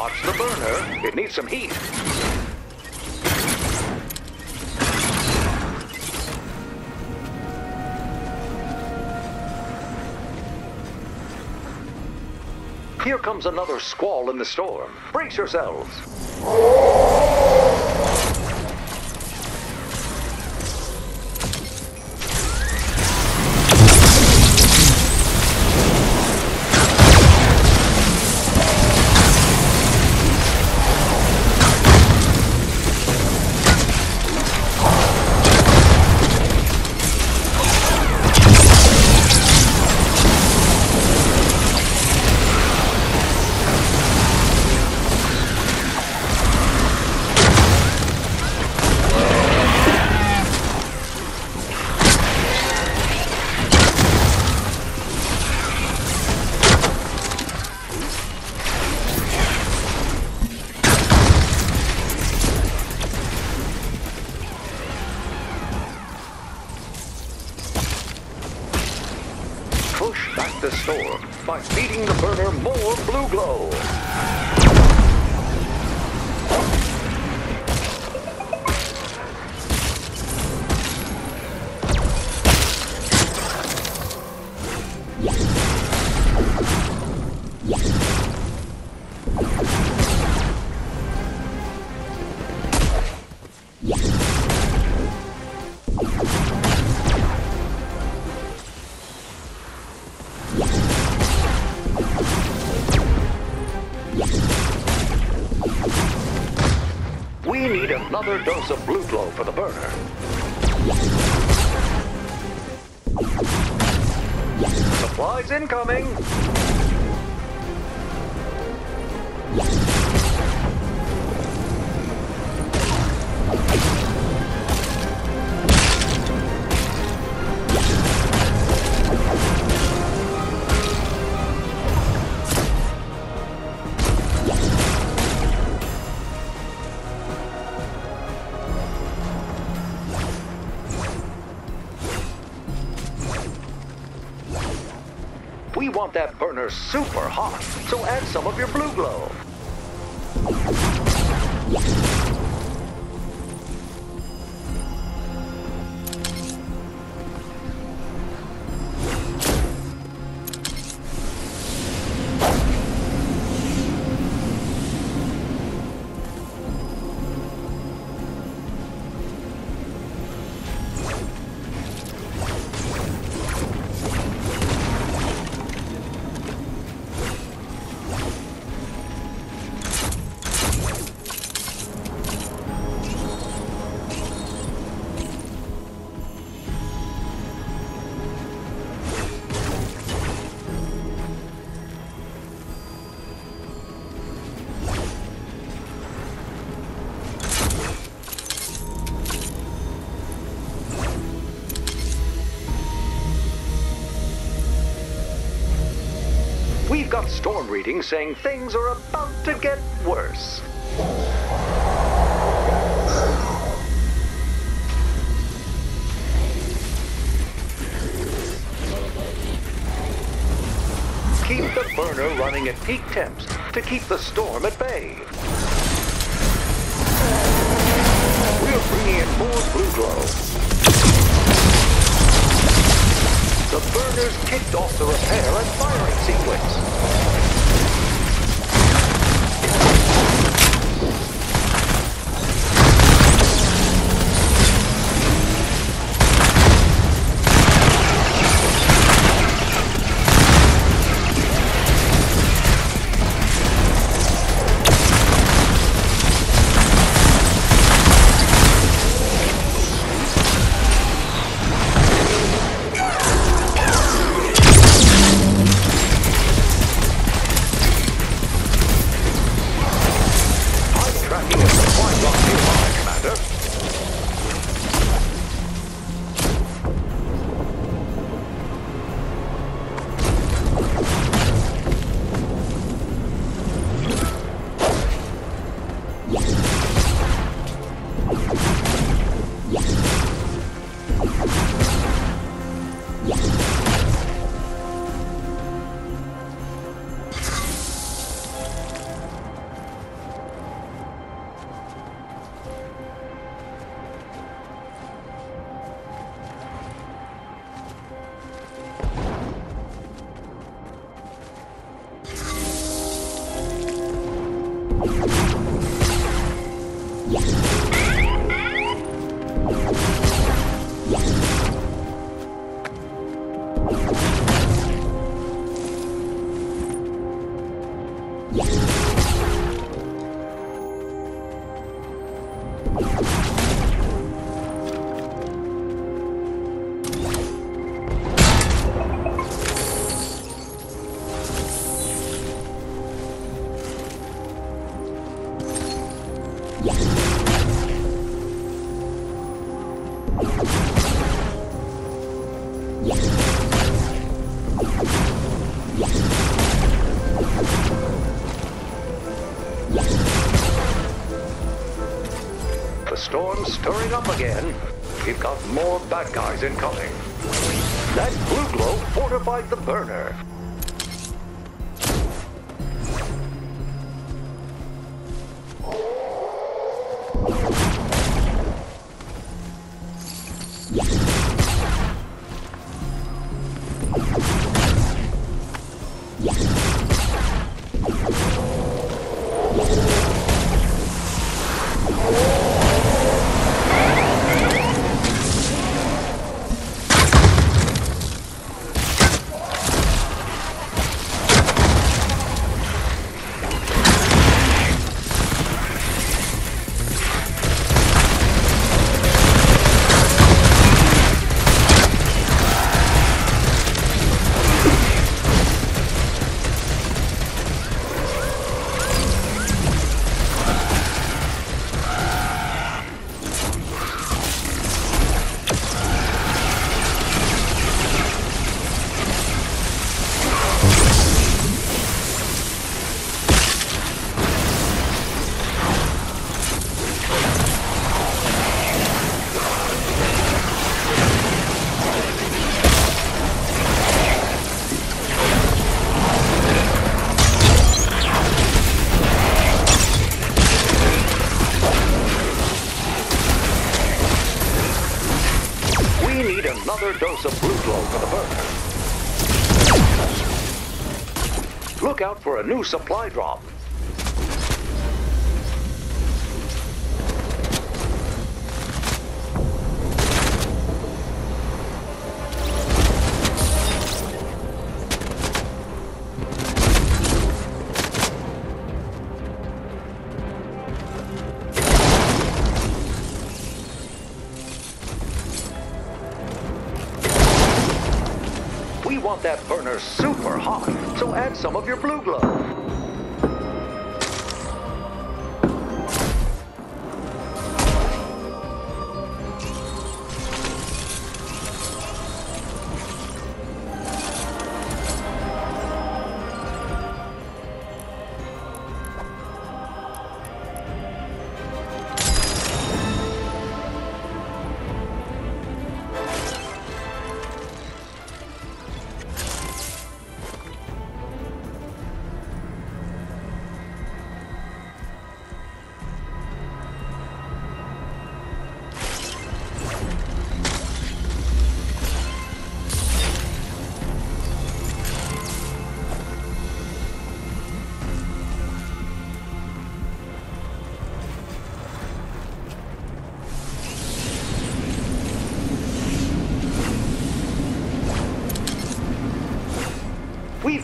Watch the burner. It needs some heat. Here comes another squall in the storm. Brace yourselves. By the burner another dose of BluGlo for the burner. Supplies incoming. Burner super hot, so add some of your BluGlo. Storm readings saying things are about to get worse. Keep the burner running at peak temps to keep the storm at bay. We're bringing in more BluGlo. The burners kicked off the repair and firing sequence. Storm's stirring up again. We've got more bad guys incoming. That BluGlo fortified the burner. Dose of BluGlo for the burner. Look out for a new supply drop. Super hot, so add some of your BluGlo.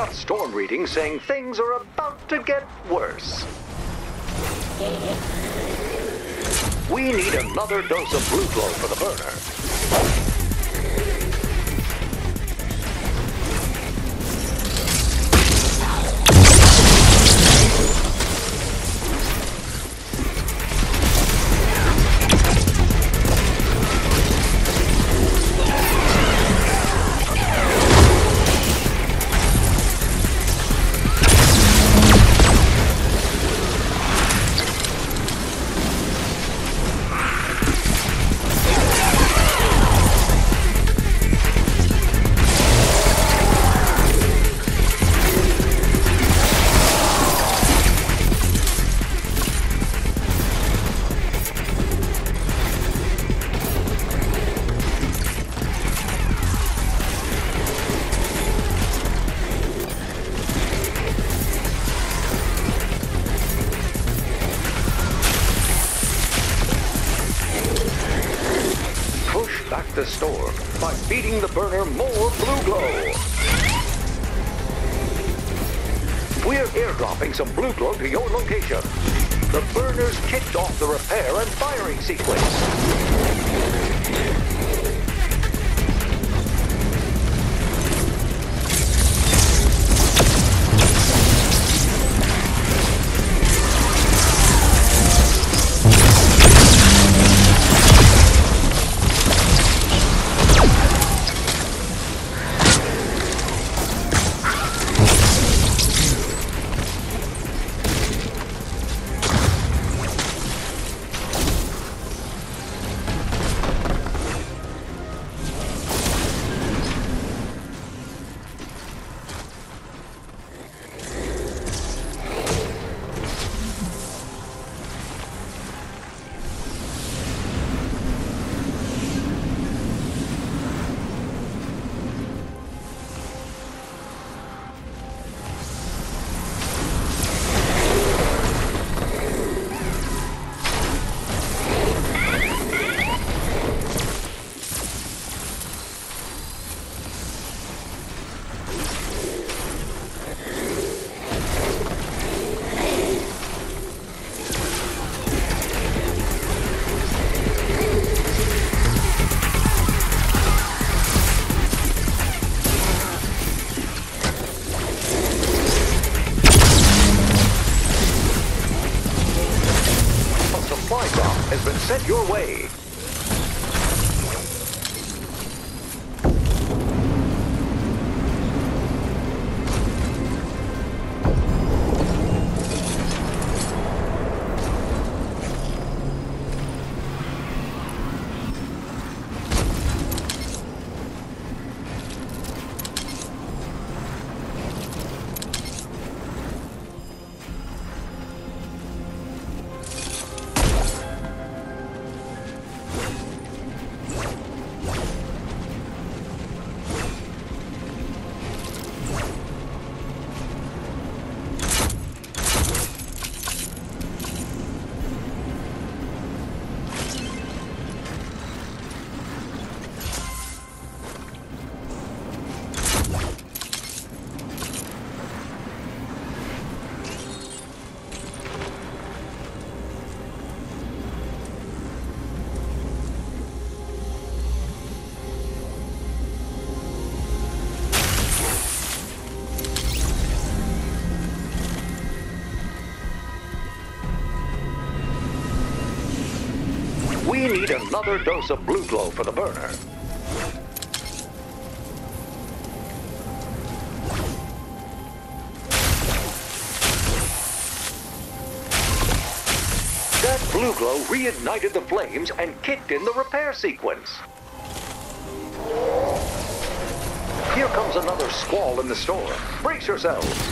Got storm readings saying things are about to get worse. We need another dose of BluGlo for the burner. The storm by feeding the burner more BluGlo. We're airdropping some BluGlo to your location. The burners kicked off the repair and firing sequence. Need another dose of BluGlo for the burner. That BluGlo reignited the flames and kicked in the repair sequence. Here comes another squall in the storm. Brace yourselves.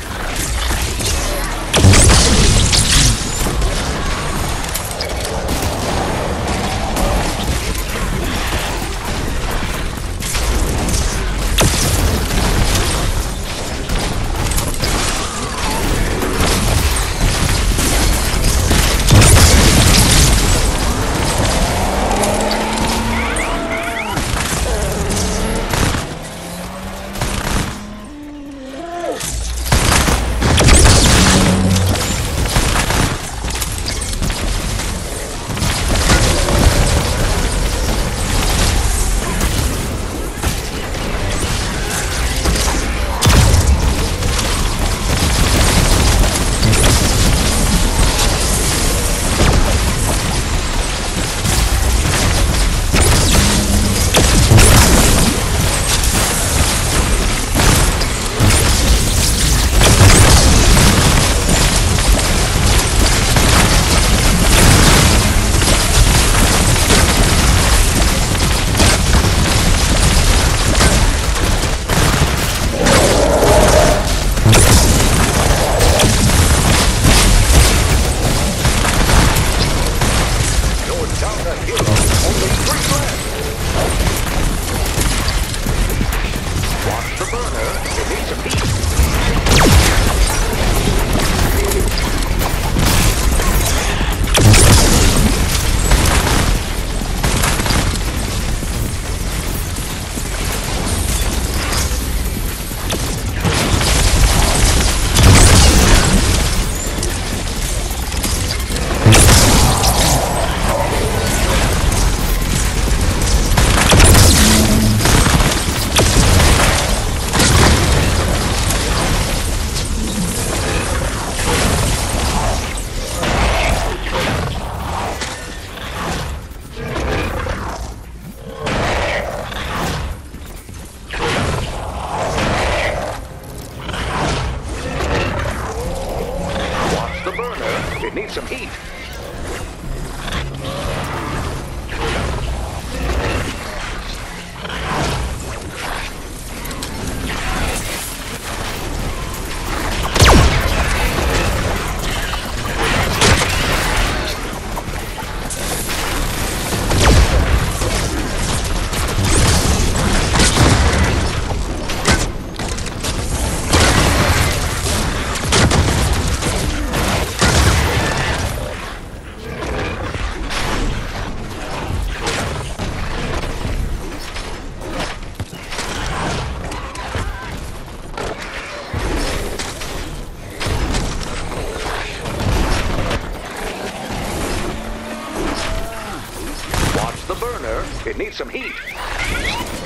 It needs some heat.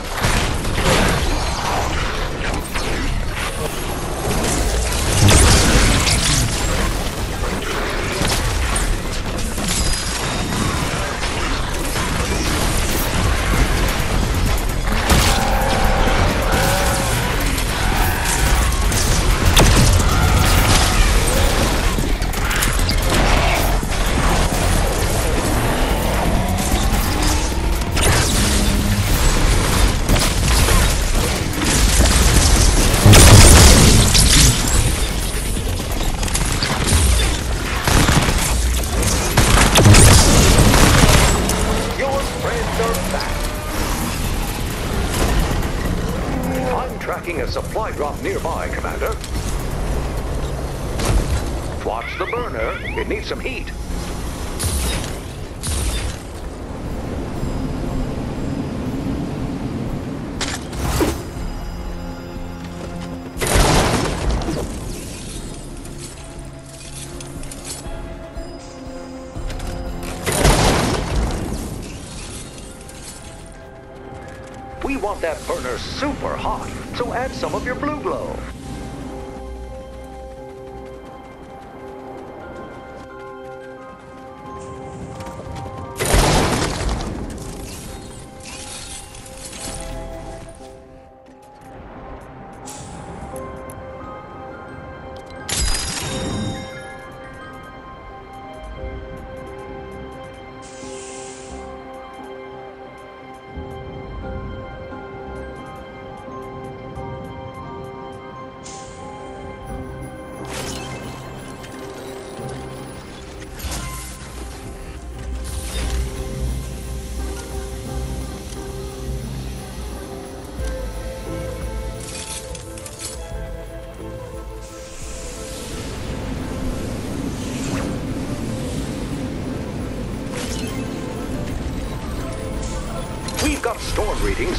Supply drop nearby, Commander. Watch the burner. It needs some heat. That burner super hot, so add some of your BluGlo.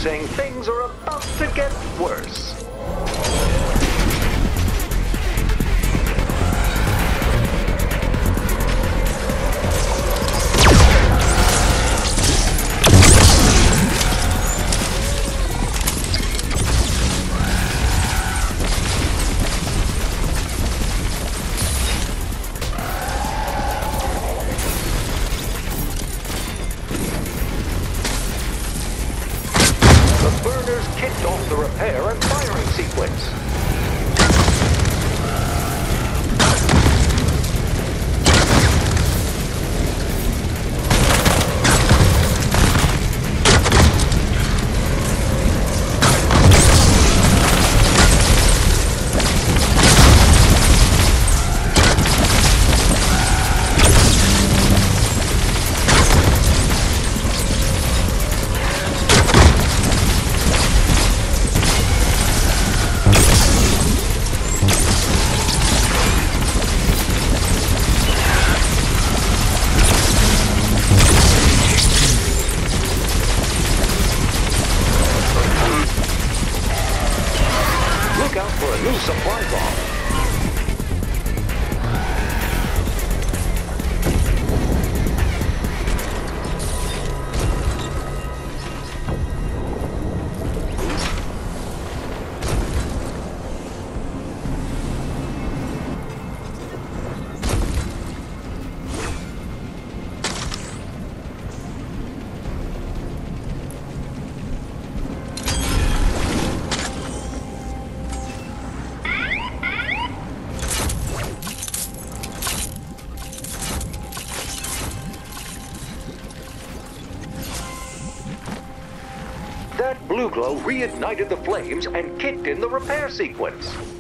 Saying things are about to get worse. The repair and firing sequence. Glow reignited the flames and kicked in the repair sequence.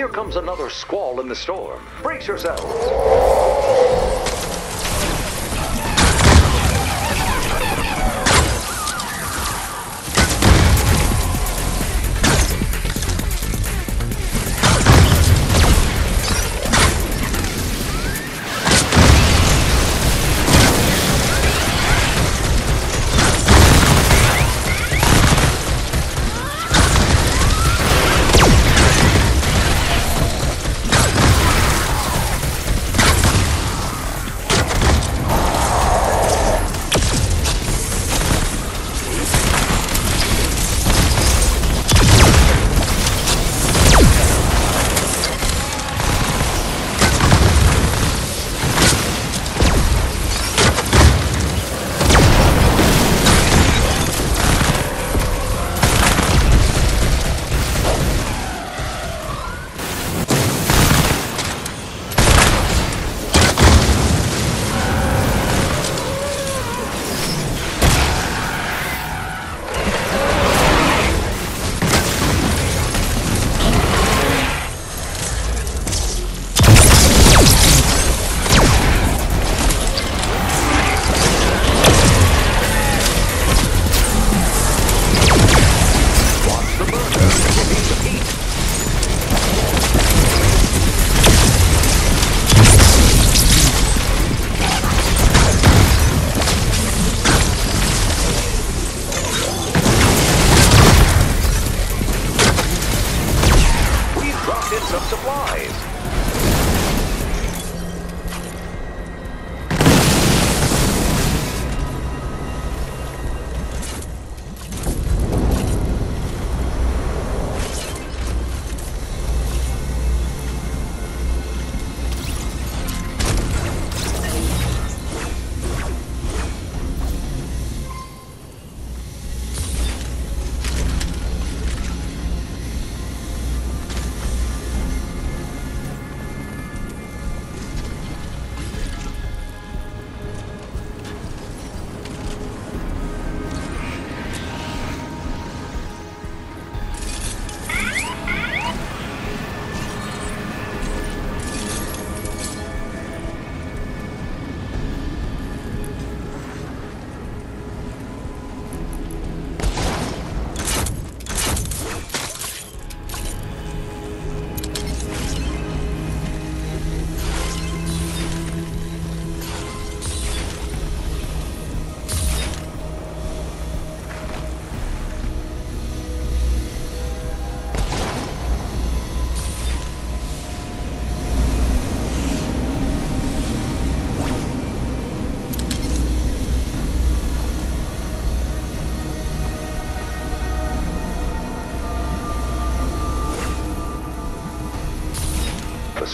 Here comes another squall in the storm. Brace yourselves.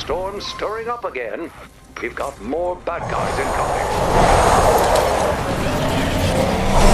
The storm's stirring up again. We've got more bad guys incoming. Fuel